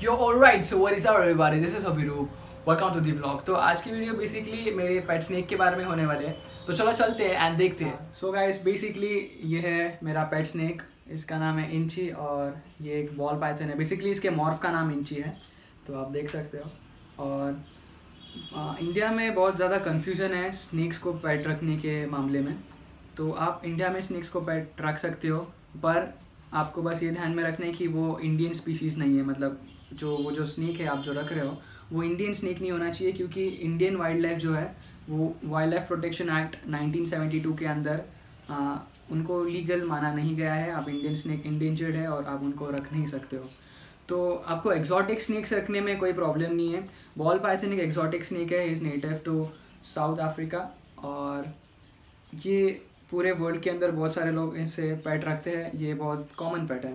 Yo, alright, so what is up everybody? This is Abhirup. Welcome to the vlog. तो आज की video basically मेरे पेट snake के बारे में होने वाले हैं। तो चलो चलते हैं एंड देखते हैं। सो गाइस बेसिकली ये है मेरा पेट स्नेक इसका नाम है इंची और ये एक बॉल पाइथन है। बेसिकली इसके मॉर्फ का नाम इंची है। तो आप देख सकते हो। और आ, इंडिया में बहुत ज़्यादा कन्फ्यूज़न है स्नेक्स को पैट रखने के मामले में। तो आप इंडिया में स्नेक्स को पैट रख सकते हो। पर आपको बस ये ध्यान में रखना है कि वो इंडियन स्पीसीज़ नहीं है। मतलब जो वो जो स्नेक है आप जो रख रहे हो वो इंडियन स्नेक नहीं होना चाहिए क्योंकि इंडियन वाइल्ड लाइफ जो है वो वाइल्ड लाइफ प्रोटेक्शन एक्ट 1972 के अंदर आ, उनको लीगल माना नहीं गया है। आप इंडियन स्नेक इंडेंजर्ड है और आप उनको रख नहीं सकते हो। तो आपको एक्जॉटिक स्नैक्स रखने में कोई प्रॉब्लम नहीं है। बॉल पाइथन एक एक्जॉटिक स्नेक है is native to South Africa और ये पूरे वर्ल्ड के अंदर बहुत सारे लोग इसे पेट रखते हैं। ये बहुत कॉमन पेट है।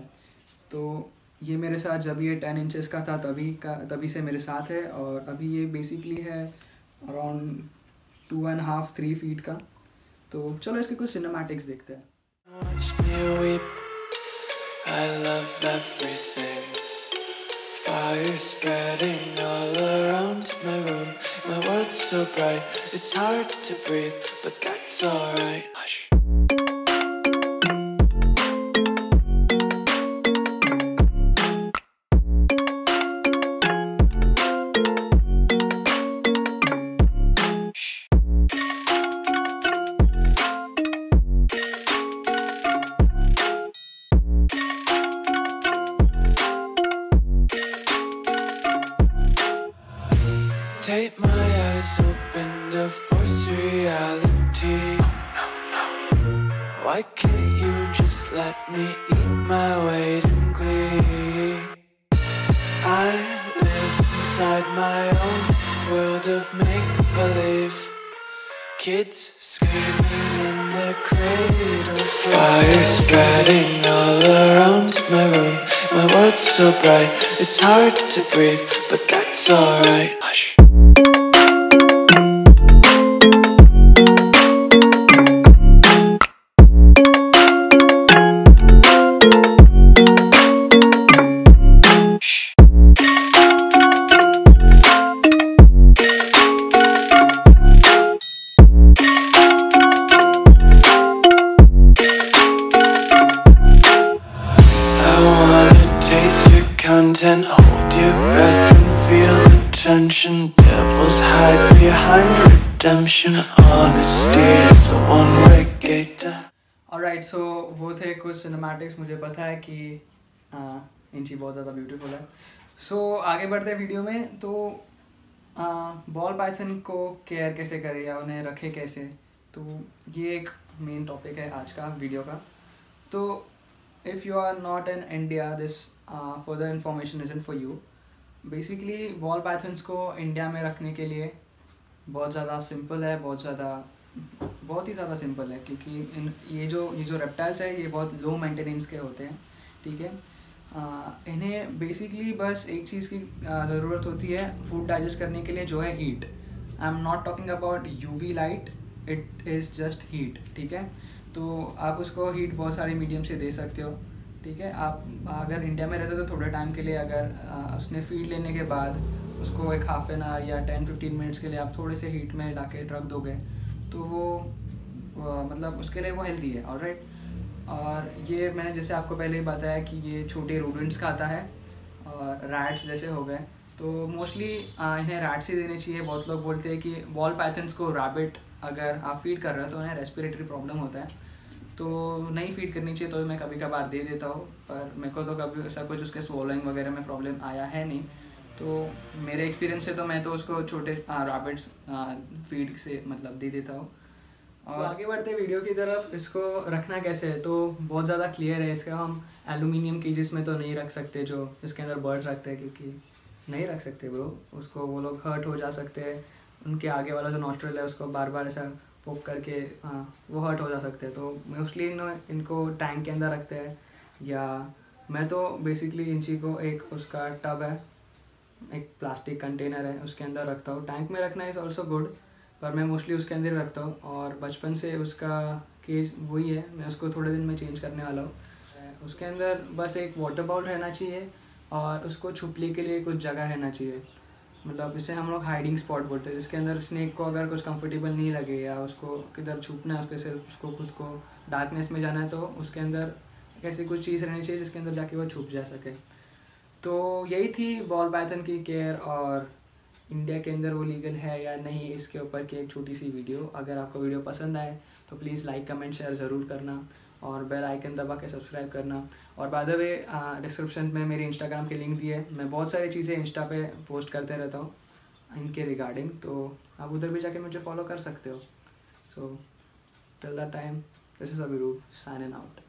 तो ये मेरे साथ जब ये टेन इंचेस का था तभी का, तभी से मेरे साथ है और अभी ये बेसिकली है around two and half three feet का। तो चलो इसके कुछ सिनेमैटिक्स देखते हैं। Take my eyes open to force reality. Why can't you just let me eat my weight in glee? I live inside my own world of make believe. Kids screaming in the cradle. Fire spreading all around my room. My world's so bright, it's hard to breathe, but that's alright. Redemption. Honesty is a one-way gate. Alright so वो थे कुछ cinematics मुझे पता है कि इंची बहुत ज़्यादा ब्यूटीफुल है सो आगे बढ़ते हैं वीडियो में तो बॉल पाइथन को केयर कैसे करें या उन्हें रखे कैसे तो ये एक मेन टॉपिक है आज का वीडियो का तो if you are not in India this further information is in for you basically ball pythons को इंडिया में रखने के लिए बहुत ज़्यादा सिंपल है बहुत ज़्यादा बहुत ही ज़्यादा सिंपल है क्योंकि इन ये जो ये जो रेप्टाइल्स है ये बहुत लो मेंटेनेंस के होते हैं ठीक है? इन्हें बेसिकली बस एक चीज़ की ज़रूरत होती है फ़ूड डाइजेस्ट करने के लिए जो है heat I am not talking about UV light it is just heat ठीक है? तो आप उसको हीट बहुत सारे मीडियम से दे सकते हो ठीक है? आप अगर इंडिया में रहते हो तो थोड़े टाइम के लिए अगर आ, उसने फ़ीड लेने के बाद उसको एक हाफ़ एन आवर या टेन फिफ्टीन मिनट्स के लिए आप थोड़े से हीट में ला के रख दोगे तो वो मतलब उसके लिए वो हेल्दी है और राइट और ये मैंने जैसे आपको पहले ही बताया कि ये छोटे रोडेंट्स खाता है, और रैट्स जैसे हो गए तो मोस्टली इन्हें रैट्स ही देने चाहिए। बहुत लोग बोलते हैं कि बॉल पैथन्स को रैबिट अगर आप फ़ीड कर रहे हो तो उन्हें रेस्पिरेटरी प्रॉब्लम होता है। तो नहीं फ़ीड करनी चाहिए तो मैं कभी कभार दे देता हूँ, पर मेरे को तो कभी ऐसा कुछ उसके swallowing वगैरह में प्रॉब्लम आया है नहीं। तो मेरे एक्सपीरियंस से तो मैं तो उसको छोटे रैबिट्स फ़ीड से मतलब दे देता हूँ। और तो आगे बढ़ते वीडियो की तरफ़ इसको रखना कैसे है? तो बहुत ज़्यादा क्लियर है इसका। हम एलुमिनियम केजेस में तो नहीं रख सकते जो इसके अंदर बर्ड रखते हैं क्योंकि नहीं रख सकते ब्रो उसको वो लोग हर्ट हो जा सकते हैं। उनके आगे वाला जो नॉस्ट्रल है उसको बार बार ऐसा पोक करके हाँ वो हर्ट हो जा सकते हैं। तो मोस्टली इन इनको टैंक के अंदर रखते हैं। या मैं तो बेसिकली इंची को एक उसका टब है एक प्लास्टिक कंटेनर है, उसके अंदर रखता हूँ। टैंक में रखना इज़ ऑल्सो गुड पर मैं मोस्टली उसके अंदर रखता हूँ। और बचपन से उसका केज वही है, मैं उसको थोड़े दिन में चेंज करने वाला हूँ। उसके अंदर बस एक वाटर बाउल रहना चाहिए और उसको छुपने के लिए कुछ जगह रहना चाहिए। मतलब इसे हम लोग हाइडिंग स्पॉट बोलते हैं, जिसके अंदर स्नेक को अगर कुछ कंफर्टेबल नहीं लगे या उसको किधर छुपना है, उसके सिर्फ़, उसको खुद को डार्कनेस में जाना है तो उसके अंदर ऐसी कुछ चीज़ रहनी चाहिए जिसके अंदर जाके वो छुप जा सके। तो यही थी बॉल पाइथन की केयर और इंडिया के अंदर वो लीगल है या नहीं, इसके ऊपर की एक छोटी सी वीडियो। अगर आपको वीडियो पसंद आए तो प्लीज़ लाइक, कमेंट, शेयर ज़रूर करना और बेल आइकन दबा के सब्सक्राइब करना। और बाय द वे डिस्क्रिप्शन में मेरी इंस्टाग्राम के लिंक दी है मैं बहुत सारी चीज़ें इंस्टा पे पोस्ट करते रहता हूँ इनके रिगार्डिंग तो आप उधर भी जाके मुझे फॉलो कर सकते हो। So till the time this is Abhiroop sign in out